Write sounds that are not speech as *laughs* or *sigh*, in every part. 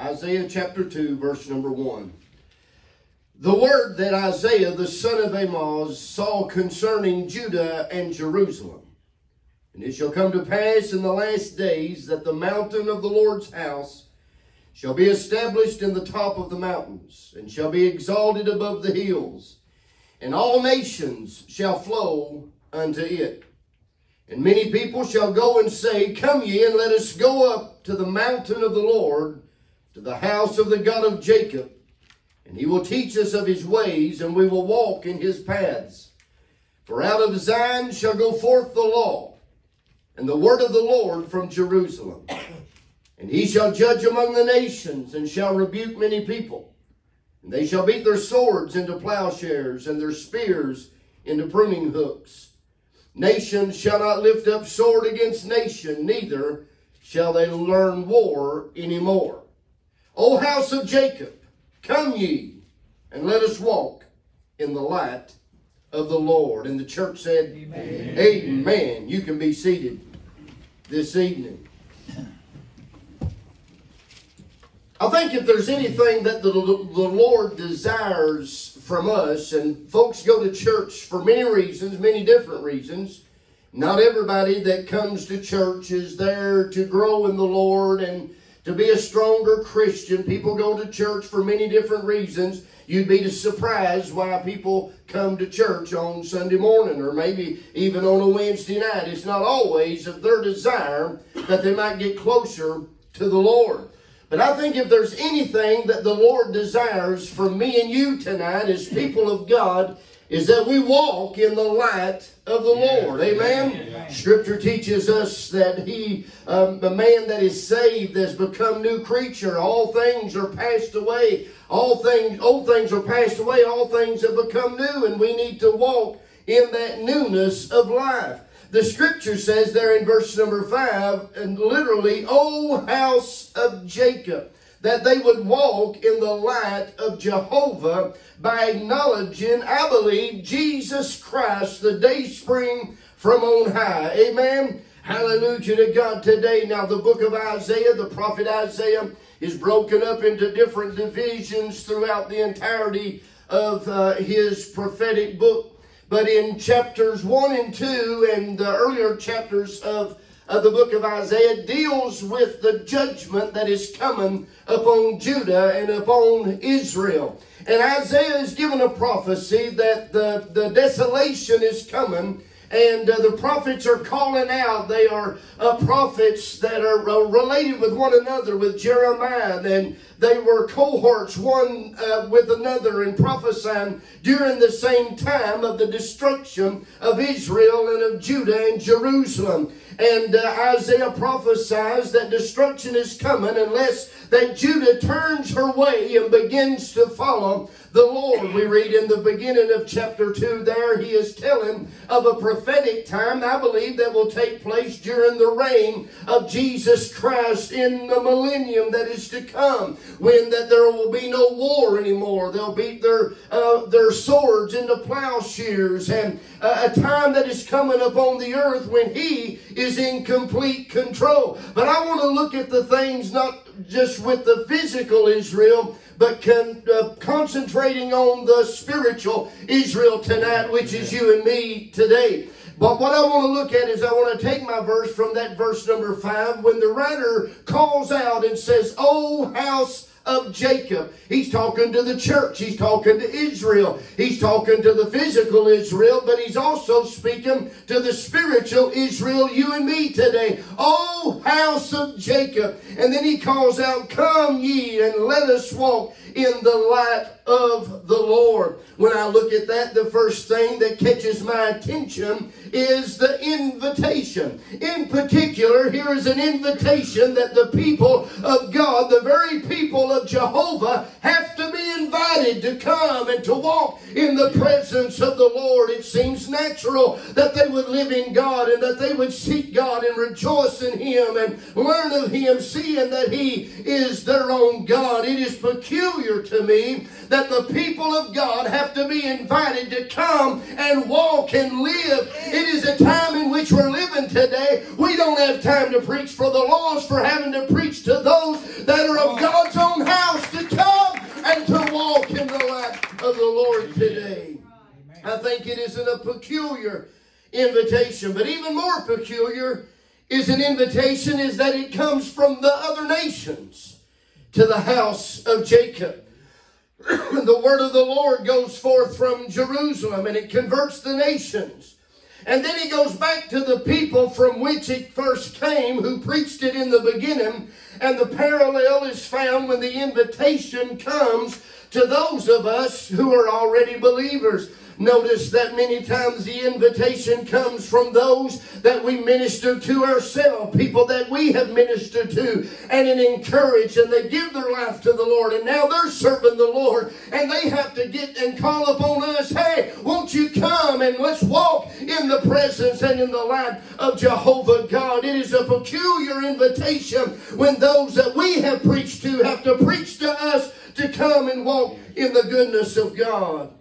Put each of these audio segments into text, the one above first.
Isaiah chapter 2, verse number 1. The word that Isaiah the son of Amoz saw concerning Judah and Jerusalem. And it shall come to pass in the last days that the mountain of the Lord's house shall be established in the top of the mountains, and shall be exalted above the hills, and all nations shall flow unto it. And many people shall go and say, Come ye, and let us go up to the mountain of the Lord, to the house of the God of Jacob. And he will teach us of his ways, and we will walk in his paths. For out of Zion shall go forth the law, and the word of the Lord from Jerusalem. And he shall judge among the nations, and shall rebuke many people. And they shall beat their swords into plowshares, and their spears into pruning hooks. Nation shall not lift up sword against nation, neither shall they learn war any more. O house of Jacob, come ye, and let us walk in the light of the Lord. And the church said, Amen. Amen. You can be seated this evening. I think if there's anything that the, the Lord desires from us, and folks go to church for many reasons, many different reasons. Not everybody that comes to church is there to grow in the Lord and to be a stronger Christian. People go to church for many different reasons. You'd be surprised why people come to church on Sunday morning or maybe even on a Wednesday night. It's not always of their desire that they might get closer to the Lord. But I think if there's anything that the Lord desires from me and you tonight as people of God, is that we walk in the light of the Lord. Amen? Scripture teaches us that he, um, the man that is saved has become new creature. All things are passed away. All things, old things are passed away. All things have become new. And we need to walk in that newness of life. The scripture says there in verse number five, and literally, O house of Jacob, that they would walk in the light of Jehovah by acknowledging, I believe, Jesus Christ, the day spring from on high. Amen. Hallelujah to God today. Now, the book of Isaiah, the prophet Isaiah, is broken up into different divisions throughout the entirety of uh, his prophetic book. But in chapters 1 and 2 and the earlier chapters of, of the book of Isaiah deals with the judgment that is coming upon Judah and upon Israel. And Isaiah is given a prophecy that the, the desolation is coming and uh, the prophets are calling out. They are uh, prophets that are uh, related with one another, with Jeremiah. And they were cohorts, one uh, with another, and prophesying during the same time of the destruction of Israel and of Judah and Jerusalem. And uh, Isaiah prophesies that destruction is coming unless that Judah turns her way and begins to follow the Lord. We read in the beginning of chapter 2 there, he is telling of a prophetic time, I believe, that will take place during the reign of Jesus Christ in the millennium that is to come, when that there will be no war anymore. They'll beat their, uh, their swords into plowshares, and uh, a time that is coming upon the earth when he is in complete control. But I want to look at the things not just with the physical Israel, but con, uh, concentrating on the spiritual Israel tonight, which is you and me today. But what I want to look at is I want to take my verse from that verse number five when the writer calls out and says, Oh, house of Jacob. He's talking to the church. He's talking to Israel. He's talking to the physical Israel, but he's also speaking to the spiritual Israel, you and me today. Oh, house of Jacob. And then he calls out, Come ye and let us walk in the light of the Lord. When I look at that, the first thing that catches my attention is the invitation. In particular, here is an invitation that the people of God, the very people of Jehovah, have to be invited to come and to walk in the presence of the Lord. It seems natural that they would live in God and that they would seek God and rejoice in Him and learn of Him, seeing that He is their own God. It is peculiar peculiar to me that the people of God have to be invited to come and walk and live. It is a time in which we're living today. We don't have time to preach for the lost, for having to preach to those that are of God's own house to come and to walk in the light of the Lord today. I think it is a peculiar invitation, but even more peculiar is an invitation is that it comes from the other nations to the house of Jacob. *clears throat* the word of the Lord goes forth from Jerusalem and it converts the nations. And then he goes back to the people from which it first came, who preached it in the beginning. And the parallel is found when the invitation comes to those of us who are already believers. Notice that many times the invitation comes from those that we minister to ourselves, people that we have ministered to and encourage, and they give their life to the Lord, and now they're serving the Lord, and they have to get and call upon us, hey, won't you come and let's walk in the presence and in the light of Jehovah God. It is a peculiar invitation when those that we have preached to have to preach to us to come and walk in the goodness of God.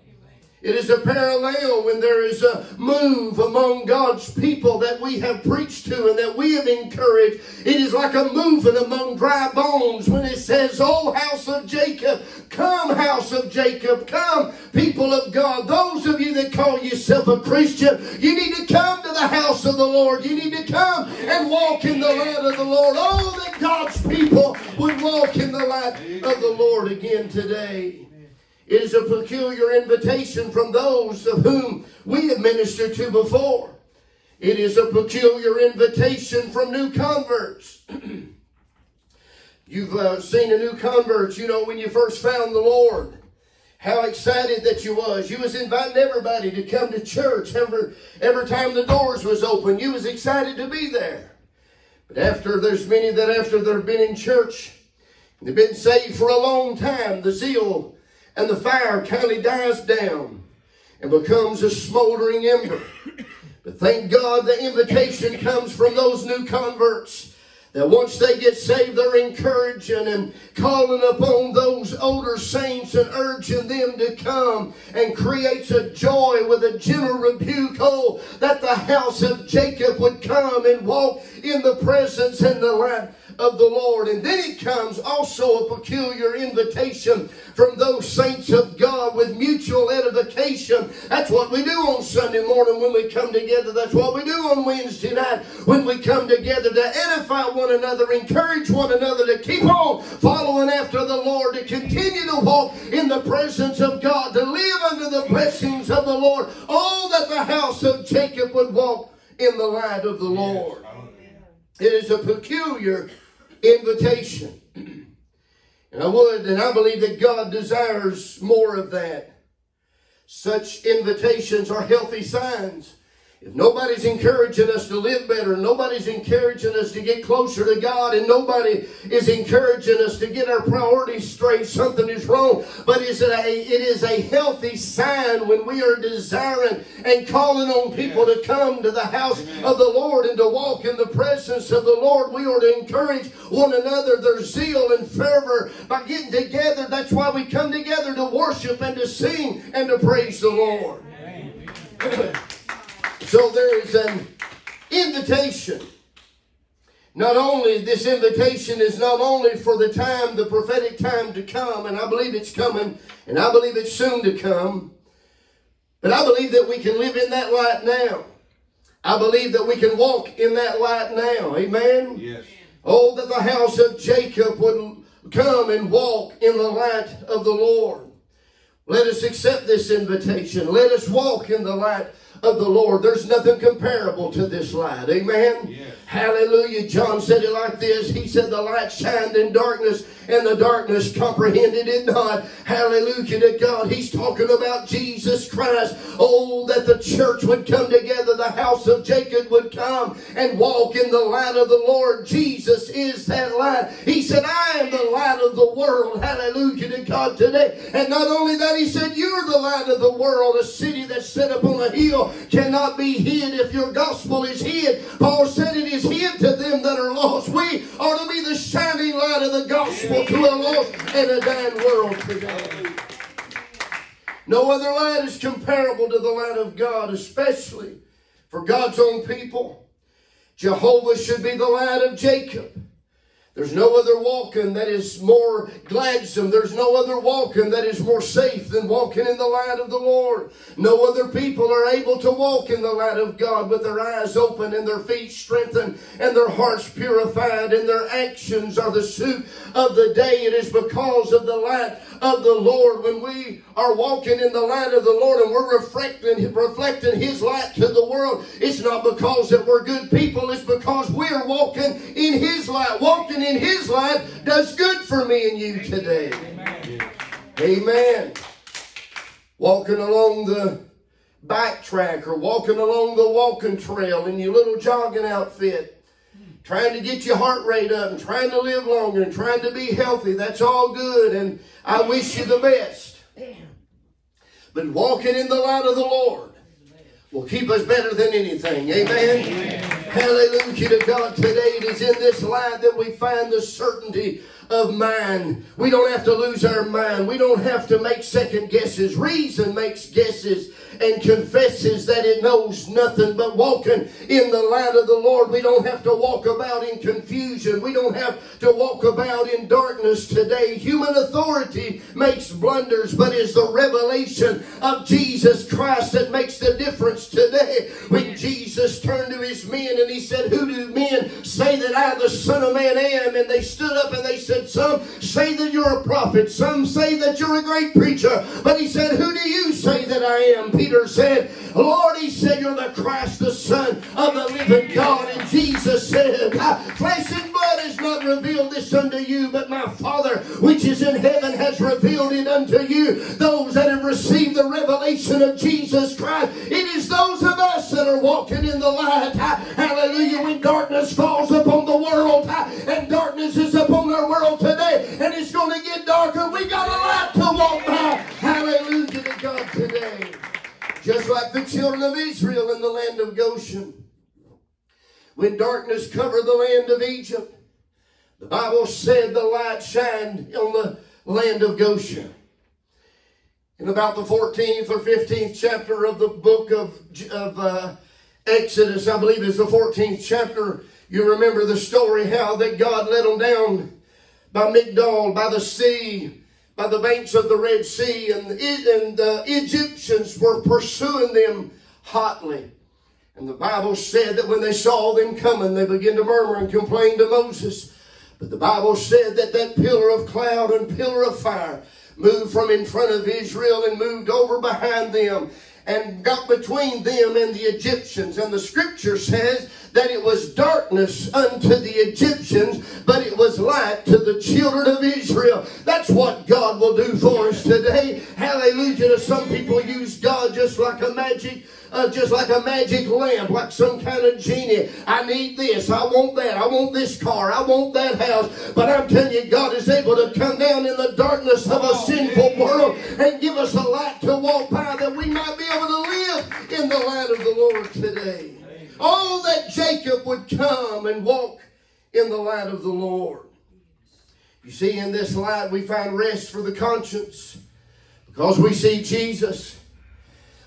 It is a parallel when there is a move among God's people that we have preached to and that we have encouraged. It is like a moving among dry bones when it says, Oh, house of Jacob, come, house of Jacob, come, people of God. Those of you that call yourself a Christian, you need to come to the house of the Lord. You need to come and walk in the light of the Lord. Oh, that God's people would walk in the light of the Lord again today. It is a peculiar invitation from those of whom we have ministered to before. It is a peculiar invitation from new converts. *clears throat* You've uh, seen a new convert, you know, when you first found the Lord. How excited that you was. You was inviting everybody to come to church every, every time the doors was open. You was excited to be there. But after, there's many that after they've been in church, they've been saved for a long time, the zeal and the fire kind of dies down and becomes a smoldering ember. But thank God the invitation comes from those new converts that once they get saved, they're encouraging and calling upon those older saints and urging them to come and creates a joy with a gentle rebuke. Oh, that the house of Jacob would come and walk in the presence and the light of the Lord. And then it comes also a peculiar invitation from those saints of God with mutual edification. That's what we do on Sunday morning when we come together. That's what we do on Wednesday night when we come together to edify one another, encourage one another to keep on following after the Lord, to continue to walk in the presence of God, to live under the blessings of the Lord. Oh, that the house of Jacob would walk in the light of the Lord. It is a peculiar invitation. And I would, and I believe that God desires more of that. Such invitations are healthy signs if nobody's encouraging us to live better, nobody's encouraging us to get closer to God, and nobody is encouraging us to get our priorities straight, something is wrong. But is it, a, it is a healthy sign when we are desiring and calling on people to come to the house of the Lord and to walk in the presence of the Lord. We are to encourage one another, their zeal and fervor by getting together. That's why we come together to worship and to sing and to praise the Lord. So there is an invitation. Not only, this invitation is not only for the time, the prophetic time to come, and I believe it's coming, and I believe it's soon to come, but I believe that we can live in that light now. I believe that we can walk in that light now. Amen? Yes. Oh, that the house of Jacob would come and walk in the light of the Lord. Let us accept this invitation. Let us walk in the light of the Lord. There's nothing comparable to this light. Amen. Yes. Hallelujah. John said it like this. He said the light shined in darkness and the darkness comprehended it not. Hallelujah to God. He's talking about Jesus Christ. Oh, that the church would come together. The house of Jacob would come and walk in the light of the Lord. Jesus is that light. He said, I am the light of the world. Hallelujah to God today. And not only that, he said, you're the light of the world. A city that's set upon a hill cannot be hid if your gospel is hid. Paul said it is hid to them that are lost. We are to be the shining light of the gospel to a lost and a dying world today. No other light is comparable to the light of God, especially for God's own people. Jehovah should be the light of Jacob. There's no other walking that is more gladsome. There's no other walking that is more safe than walking in the light of the Lord. No other people are able to walk in the light of God with their eyes open and their feet strengthened and their hearts purified and their actions are the suit of the day. It is because of the light of the Lord. When we are walking in the light of the Lord and we're reflecting, reflecting His light to the world, it's not because that we're good people. It's because we're walking in His light. Walking in His light does good for me and you today. Amen. Amen. Walking along the bike track or walking along the walking trail in your little jogging outfit trying to get your heart rate up and trying to live longer and trying to be healthy. That's all good, and I wish you the best. But walking in the light of the Lord will keep us better than anything. Amen. Amen. Hallelujah to God. Today it is in this light that we find the certainty of mind. We don't have to lose our mind. We don't have to make second guesses. Reason makes guesses and confesses that it knows nothing but walking in the light of the Lord. We don't have to walk about in confusion. We don't have to walk about in darkness today. Human authority makes blunders, but it's the revelation of Jesus Christ that makes the difference today. When Jesus turned to his men and he said, Who do men say that I, the Son of Man, am? And they stood up and they said, Some say that you're a prophet, some say that you're a great preacher. But he said, Who do you say that I am? Peter said, Lord, he said, You're the Christ, the Son of the living God. And Jesus said, ah, Flesh and blood has not revealed this unto you, but my Father which is in heaven has revealed it unto you. Those that have received the revelation of Jesus Christ, it is those of us that are walking in the light. Ah, hallelujah. When darkness falls upon the world, ah, and darkness is upon our world today, and it's going to get darker, we got a light to walk by. Hallelujah to God today. Just like the children of Israel in the land of Goshen. When darkness covered the land of Egypt, the Bible said the light shined on the land of Goshen. In about the 14th or 15th chapter of the book of, of uh, Exodus, I believe is the 14th chapter, you remember the story how that God let them down by Migdol, by the sea, by the banks of the Red Sea, and, the Egyptians were pursuing them hotly. And the Bible said that when they saw them coming, they began to murmur and complain to Moses. But the Bible said that that pillar of cloud and pillar of fire moved from in front of Israel and moved over behind them and got between them and the Egyptians. And the scripture says that it was darkness unto the Egyptians, but it was light to the children of Israel. That's what God will do for us today. Hallelujah. To some people God just like a magic uh, just like a magic lamp, like some kind of genie. I need this. I want that. I want this car. I want that house. But I'm telling you, God is able to come down in the darkness of a sinful world and give us a light to walk by that we might be able to live in the light of the Lord today. Oh, that Jacob would come and walk in the light of the Lord. You see, in this light, we find rest for the conscience because we see Jesus.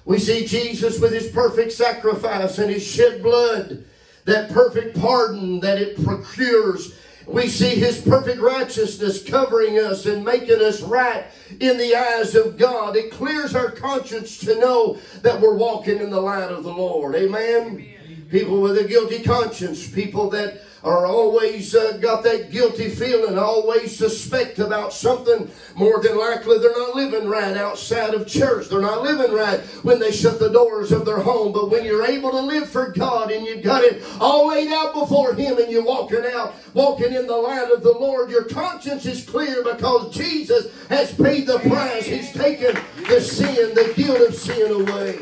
We see Jesus with his perfect sacrifice and his shed blood, that perfect pardon that it procures. We see his perfect righteousness covering us and making us right in the eyes of God. It clears our conscience to know that we're walking in the light of the Lord. Amen. Amen. People with a guilty conscience, people that are always uh, got that guilty feeling, always suspect about something. More than likely, they're not living right outside of church. They're not living right when they shut the doors of their home. But when you're able to live for God and you've got it all laid out before Him and you're walking out, walking in the light of the Lord, your conscience is clear because Jesus has paid the price. He's taken the sin, the guilt of sin away.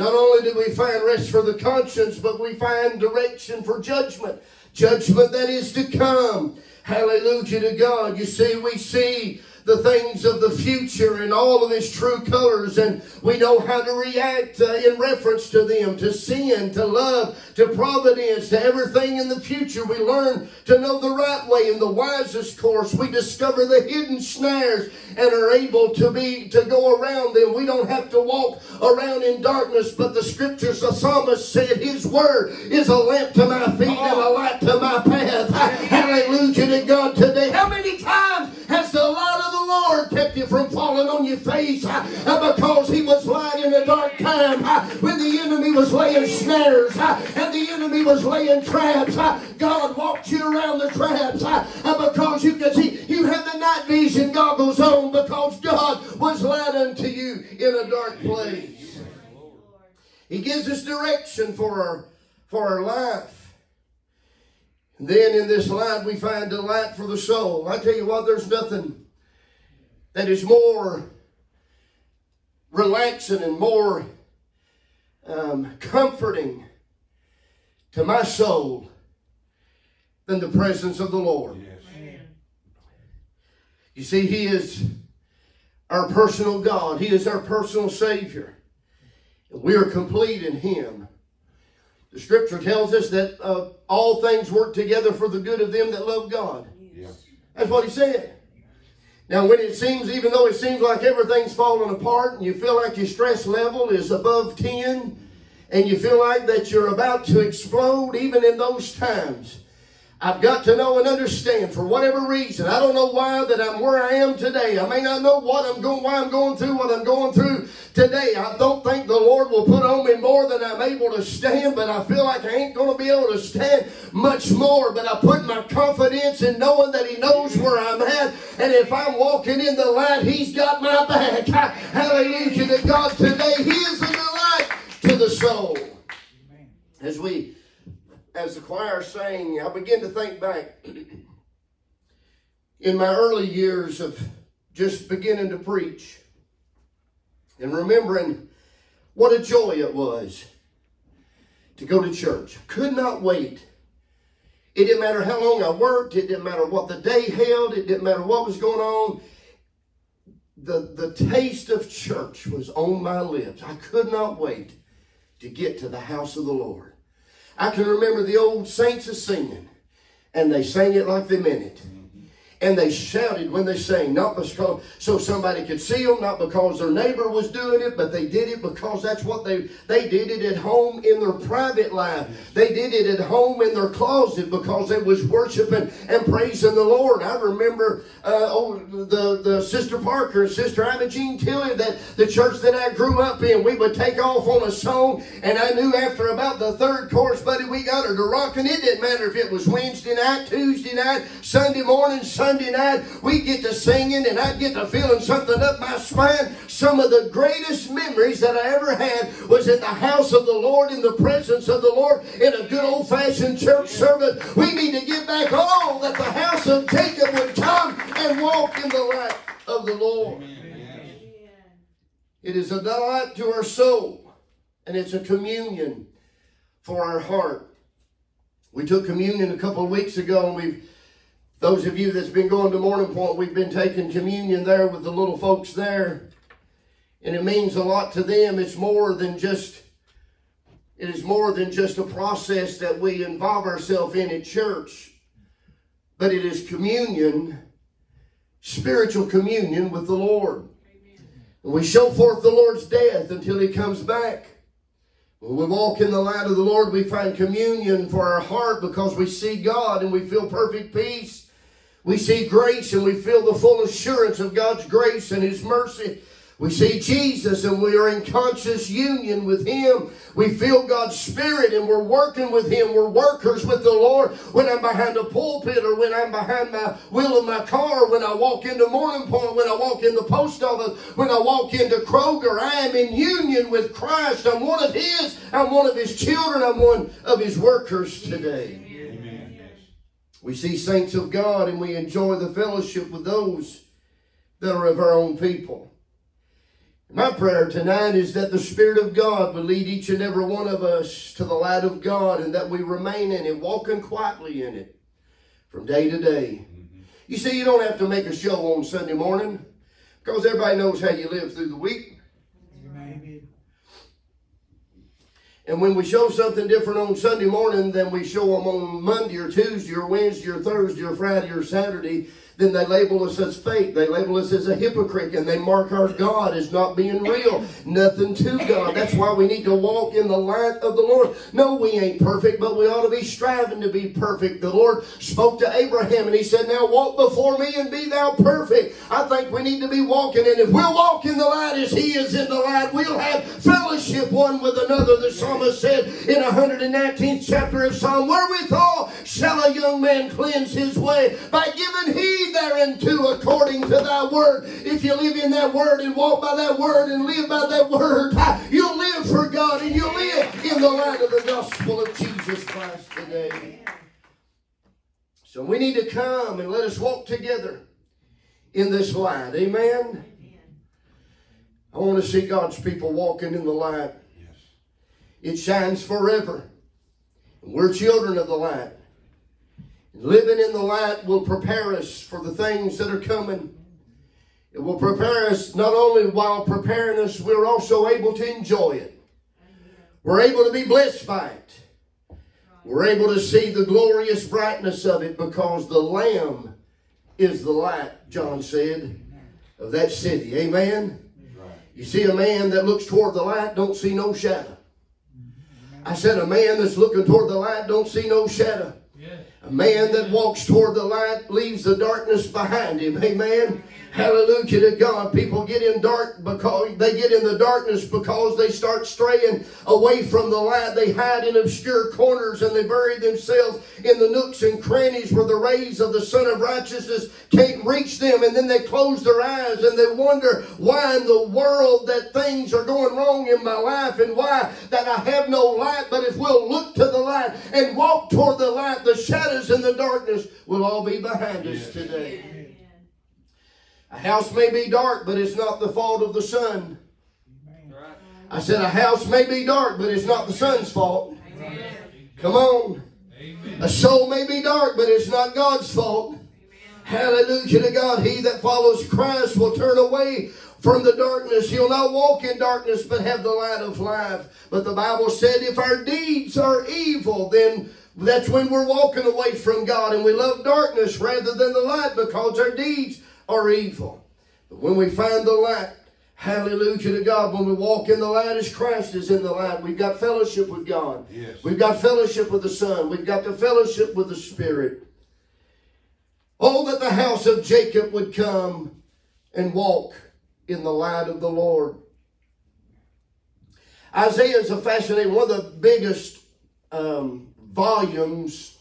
Not only do we find rest for the conscience, but we find direction for judgment judgment that is to come. Hallelujah to God. You see, we see the things of the future in all of its true colors, and we know how to react uh, in reference to them, to sin, to love, to providence, to everything in the future. We learn to know the right way and the wisest course. We discover the hidden snares and are able to be to go around them. We don't have to walk around in darkness, but the scriptures, the psalmist said, His word is a lamp to my feet and a light to my path. Hallelujah Lord kept you from falling on your face uh, because he was lying in a dark time uh, when the enemy was laying snares uh, and the enemy was laying traps. God walked you around the traps because you could see you had the night vision goggles on because God was light unto you in a dark place. He gives us direction for our, for our life. Then in this light we find delight for the soul. I tell you what, there's nothing that is more relaxing and more um, comforting to my soul than the presence of the Lord. Yes. You see, He is our personal God. He is our personal Savior. We are complete in Him. The Scripture tells us that uh, all things work together for the good of them that love God. Yes. That's what He said. Now, when it seems, even though it seems like everything's falling apart and you feel like your stress level is above 10 and you feel like that you're about to explode, even in those times, I've got to know and understand for whatever reason. I don't know why that I'm where I am today. I may not know what I'm going, why I'm going through what I'm going through today. I don't think the Lord will put on me more than I'm able to stand, but I feel like I ain't going to be able to stand much more. But I put my confidence in knowing that He knows where I'm at. And if I'm walking in the light, He's got my back. Hallelujah to God today. He is in the light to the soul. As we as the choir sang, I began to think back *clears throat* in my early years of just beginning to preach and remembering what a joy it was to go to church. Could not wait. It didn't matter how long I worked. It didn't matter what the day held. It didn't matter what was going on. The, the taste of church was on my lips. I could not wait to get to the house of the Lord. I can remember the old saints of singing, and they sang it like they meant it. And they shouted when they sang, not because so somebody could see them, not because their neighbor was doing it, but they did it because that's what they they did it at home in their private life. They did it at home in their closet because they was worshiping and praising the Lord. I remember uh, oh, the the sister Parker and sister Imogene Tilley that the church that I grew up in. We would take off on a song, and I knew after about the third chorus, buddy, we got her to rocking. It didn't matter if it was Wednesday night, Tuesday night, Sunday morning, Sunday Sunday night, we get to singing and I get to feeling something up my spine. Some of the greatest memories that I ever had was in the house of the Lord, in the presence of the Lord, in a good old fashioned church service. We need to get back all that the house of Jacob would come and walk in the light of the Lord. It is a delight to our soul, and it's a communion for our heart. We took communion a couple of weeks ago, and we've those of you that's been going to Morning Pointe, we've been taking communion there with the little folks there. And it means a lot to them. It's more than just it is more than just a process that we involve ourselves in at church, but it is communion, spiritual communion with the Lord. And we show forth the Lord's death until he comes back. When we walk in the light of the Lord, we find communion for our heart because we see God and we feel perfect peace. We see grace and we feel the full assurance of God's grace and His mercy. We see Jesus and we are in conscious union with Him. We feel God's Spirit and we're working with Him. We're workers with the Lord. When I'm behind a pulpit or when I'm behind my wheel of my car, when I walk into Morning Pointe, when I walk in the post office, when I walk into Kroger, I am in union with Christ. I'm one of His. I'm one of His children. I'm one of His workers today. We see saints of God and we enjoy the fellowship with those that are of our own people. My prayer tonight is that the Spirit of God will lead each and every one of us to the light of God and that we remain in it, walking quietly in it from day to day. Mm-hmm. You see, you don't have to make a show on Sunday morning because everybody knows how you live through the week. And when we show something different on Sunday morning than we show them on Monday or Tuesday or Wednesday or Thursday or Friday or Saturday, then they label us as fake. They label us as a hypocrite and they mark our God as not being real. Nothing to God. That's why we need to walk in the light of the Lord. No, we ain't perfect, but we ought to be striving to be perfect. The Lord spoke to Abraham and he said, Now walk before me and be thou perfect. I think we need to be walking, and if we'll walk in the light as he is in the light, we'll have fellowship one with another. The psalmist said in 119th chapter of Psalm, Wherewithal shall a young man cleanse his way? By giving heed thereunto according to thy word. If you live in that word and walk by that word and live by that word, *laughs* you'll live for God and you'll live in the light of the gospel of Jesus Christ today. So we need to come and let us walk together in this light. Amen. I want to see God's people walking in the light. Yes. It shines forever. We're children of the light. Living in the light will prepare us for the things that are coming. It will prepare us not only while preparing us, we're also able to enjoy it. We're able to be blessed by it. We're able to see the glorious brightness of it because the Lamb is the light, John said, of that city. Amen? You see a man that looks toward the light don't see no shadow. I said a man that's looking toward the light don't see no shadow. A man that walks toward the light leaves the darkness behind him. Amen. Hallelujah to God. People get in dark because they get in the darkness because they start straying away from the light. They hide in obscure corners and they bury themselves in the nooks and crannies where the rays of the Sun of Righteousness can't reach them. And then they close their eyes and they wonder why in the world that things are going wrong in my life and why that I have no light. But if we'll look to the light and walk toward the light, the shadows and the darkness will all be behind us today. A house may be dark, but it's not the fault of the sun. I said a house may be dark, but it's not the sun's fault. Come on. A soul may be dark, but it's not God's fault. Hallelujah to God. He that follows Christ will turn away from the darkness. He'll not walk in darkness, but have the light of life. But the Bible said if our deeds are evil, then that's when we're walking away from God and we love darkness rather than the light because our deeds or evil. But when we find the light, hallelujah to God, when we walk in the light as Christ is in the light, we've got fellowship with God. Yes. We've got fellowship with the Son. We've got the fellowship with the Spirit. Oh, that the house of Jacob would come and walk in the light of the Lord. Isaiah is a fascinating, one of the biggest um, volumes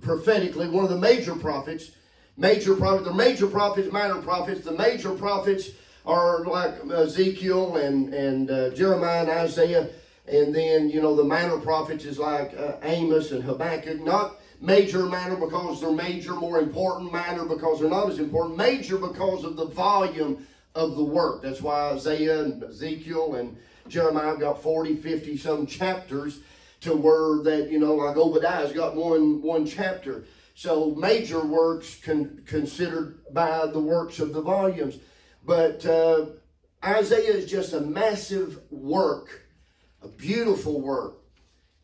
prophetically, one of the major prophets major prophets. The major prophets, minor prophets. The major prophets are like Ezekiel and, and uh, Jeremiah and Isaiah. And then, you know, the minor prophets is like uh, Amos and Habakkuk. Not major minor because they're major, more important minor because they're not as important. Major because of the volume of the work. That's why Isaiah and Ezekiel and Jeremiah got 40, 50 some chapters to where that, you know, like Obadiah's got one, one chapter. So major works con considered by the works of the volumes. But uh, Isaiah is just a massive work, a beautiful work,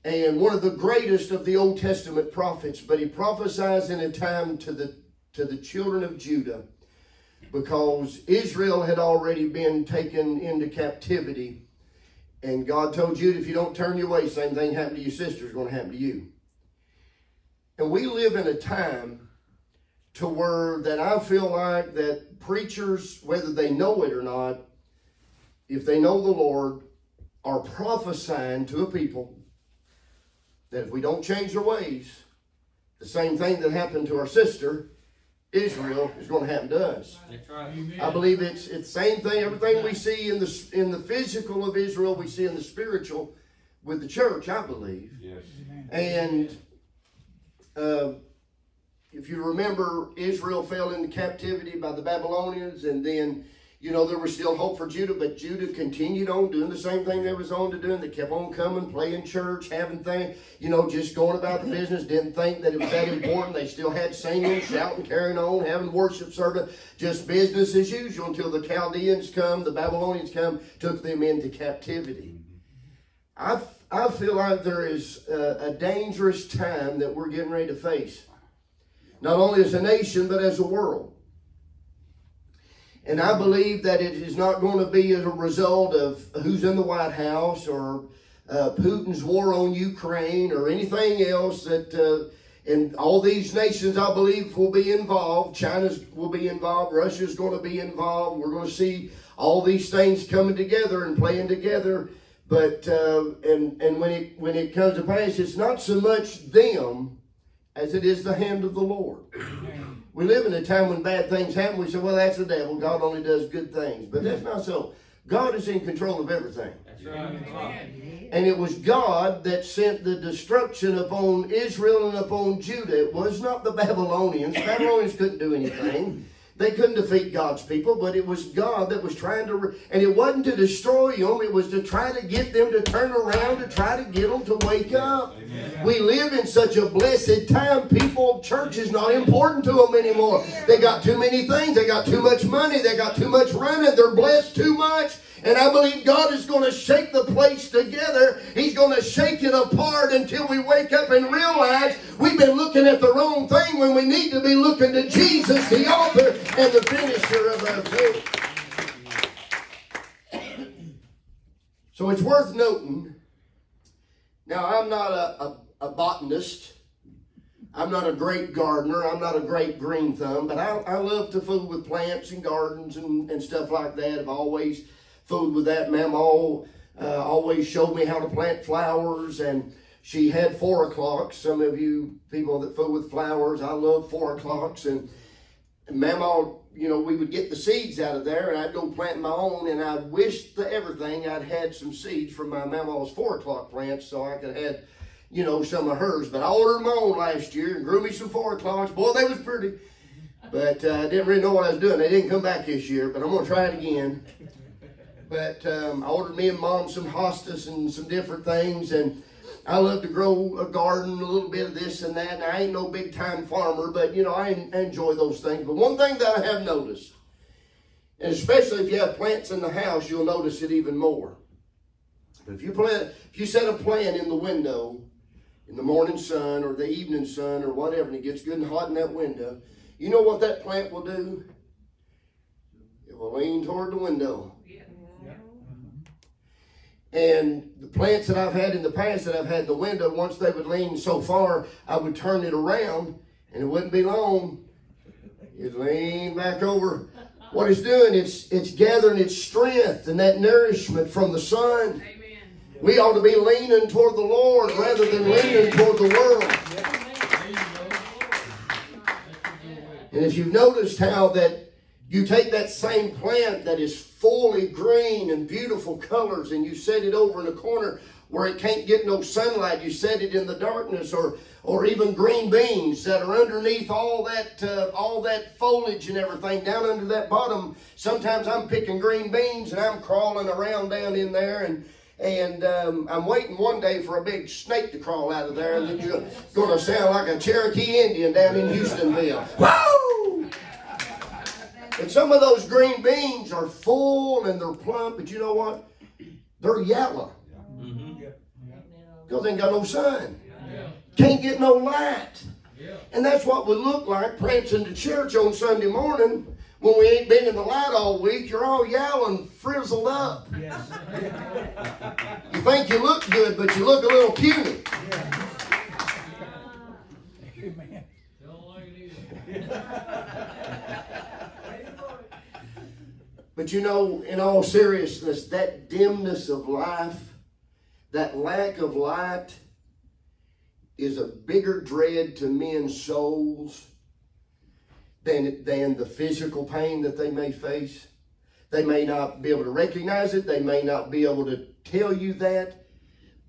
and one of the greatest of the Old Testament prophets. But he prophesies in a time to the, to the children of Judah because Israel had already been taken into captivity. And God told Judah, if you don't turn your way, same thing happened to your sister is going to happen to you. And we live in a time to where that I feel like that preachers, whether they know it or not, if they know the Lord, are prophesying to a people that if we don't change their ways, the same thing that happened to our sister, Israel, is going to happen to us. Right. I believe it's it's the same thing. Everything we see in the in the physical of Israel, we see in the spiritual with the church. I believe. Yes. And uh, if you remember, Israel fell into captivity by the Babylonians, and then, you know, there was still hope for Judah, but Judah continued on doing the same thing they was on to doing. They kept on coming, playing church, having things, you know, just going about the business, didn't think that it was that important. They still had singing, shouting, carrying on, having worship service, just business as usual until the Chaldeans come, the Babylonians come, took them into captivity. I I feel like there is a, a dangerous time that we're getting ready to face. Not only as a nation, but as a world. And I believe that it is not going to be as a result of who's in the White House or uh, Putin's war on Ukraine or anything else that, uh, and all these nations I believe will be involved. China will be involved. Russia's going to be involved. We're going to see all these things coming together and playing together. But uh, and and when it when it comes to pass, it's not so much them as it is the hand of the Lord. We live in a time when bad things happen. We say, "Well, that's the devil. God only does good things," but that's not so. God is in control of everything. That's right. And it was God that sent the destruction upon Israel and upon Judah. It was not the Babylonians. The *coughs* Babylonians couldn't do anything. They couldn't defeat God's people, but it was God that was trying to, and it wasn't to destroy them, it was to try to get them to turn around, to try to get them to wake up. Amen. We live in such a blessed time, people, church is not important to them anymore. They got too many things, they got too much money, they got too much running, they're blessed too much. And I believe God is going to shake the place together. He's going to shake it apart until we wake up and realize we've been looking at the wrong thing when we need to be looking to Jesus, the author and the finisher of our faith. So it's worth noting. Now, I'm not a, a, a, botanist. I'm not a great gardener. I'm not a great green thumb, but I, I love to fool with plants and gardens and, and stuff like that. I've always fooled with that. Mama uh, always showed me how to plant flowers, and she had four o'clocks. Some of you people that fool with flowers, I love four o'clocks. And, and Mama, you know, we would get the seeds out of there, and I'd go plant my own. And I wished to everything I'd had some seeds from my Mama's four o'clock plants, so I could have, you know, some of hers. But I ordered my own last year and grew me some four o'clocks. Boy, they was pretty. But uh, I didn't really know what I was doing. They didn't come back this year, but I'm going to try it again. But um, I ordered me and mom some hostas and some different things. And I love to grow a garden, a little bit of this and that. And I ain't no big time farmer, but you know, I, I enjoy those things. But one thing that I have noticed, and especially if you have plants in the house, you'll notice it even more. But if you plant, if you set a plant in the window in the morning sun or the evening sun or whatever, and it gets good and hot in that window, you know what that plant will do? It will lean toward the window. And the plants that I've had in the past that I've had the window, once they would lean so far, I would turn it around and it wouldn't be long. It'd lean back over. What it's doing, it's it's gathering its strength and that nourishment from the sun. Amen. We ought to be leaning toward the Lord rather than leaning toward the world. And if you've noticed how that you take that same plant that is fully green and beautiful colors and you set it over in a corner where it can't get no sunlight. You set it in the darkness or or even green beans that are underneath all that uh, all that foliage and everything down under that bottom. Sometimes I'm picking green beans and I'm crawling around down in there and and um, I'm waiting one day for a big snake to crawl out of there and then you're going to sound like a Cherokee Indian down in Hustonville. And some of those green beans are full and they're plump, but you know what? They're yellow. Because they ain't got no sun. Can't get no light. And that's what we look like prancing to church on Sunday morning when we ain't been in the light all week. You're all yellow and frizzled up. you think you look good, but you look a little puny. Amen. But you know, in all seriousness, that dimness of life, that lack of light, is a bigger dread to men's souls than, than the physical pain that they may face. They may not be able to recognize it. They may not be able to tell you that.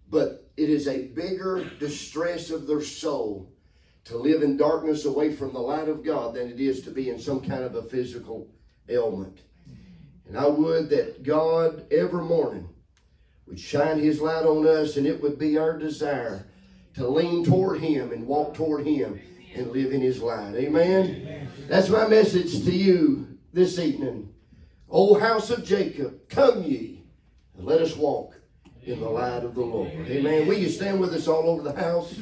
But it is a bigger distress of their soul to live in darkness away from the light of God than it is to be in some kind of a physical ailment. And I would that God every morning would shine his light on us and it would be our desire to lean toward him and walk toward him and live in his light. Amen? Amen. That's my message to you this evening. O house of Jacob, come ye and let us walk in the light of the Lord. Amen. Will you stand with us all over the house?